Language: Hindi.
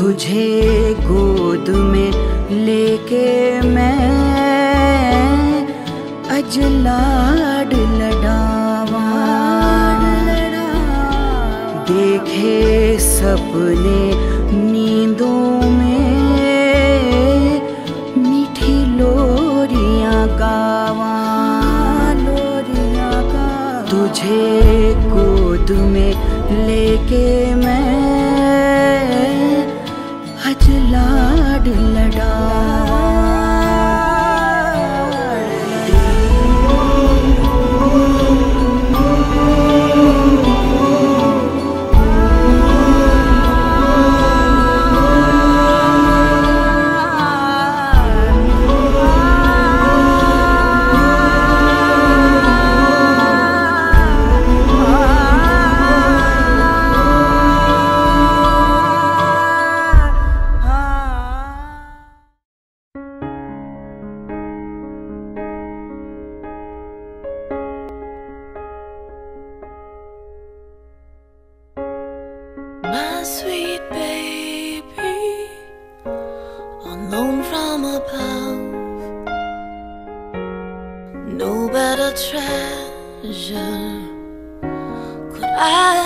तुझे गोद में लेके मैं अजलाड लडावा देखे सपने नींदों में मीठी लोरियाँ गावा तुझे गोद में लेके मैं अजलाड sweet baby, loan from above. No better treasure could I